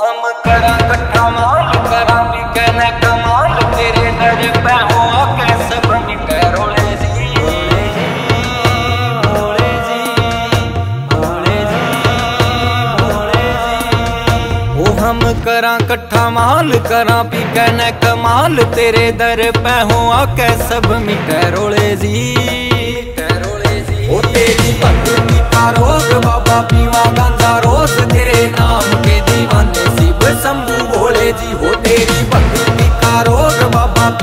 हम करा माल करा भी कहना कमाल, तेरे दर पे हो जी? ओ हम करा कट्ठा माल, करा भी कहना कमाल, तेरे दर पे हो सब मिकरोले जी मिकरोले जी? ओ तेरी भक्ति का बाबा पीवा गांजा रोज तेरे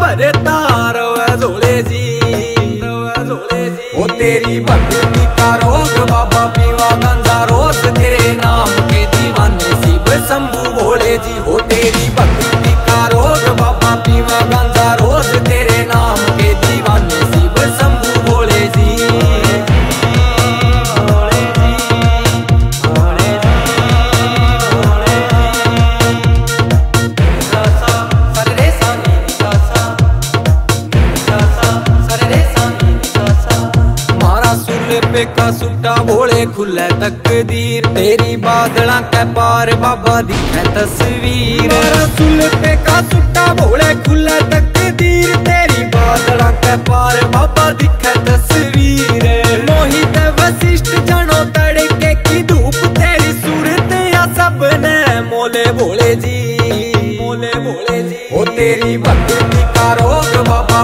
भरे तार झोले जी। ओ तेरी भक्ति का रोग बाबा पीवा गंजा रोज तेरे नाम के दीवाने शिव शंभू भोले जी। हो तेरी भक्ति का रोग बाबा पीवा गंजा सुले पे का सुट्टा भोले खुले तकदीर तेरी बादला के पार बाबा दिखे तस्वीर मारा सुले पे का सुट्टा भोले खुले तकदीर तेरी बादला के पार बाबा दिखे तस्वीर मोहित वशिष्ठ जनो तड़के की धूप तेरी सूरत या सबने मोले भोले जी मोले भोले जी ओ तेरी भक्ति का रोग बाबा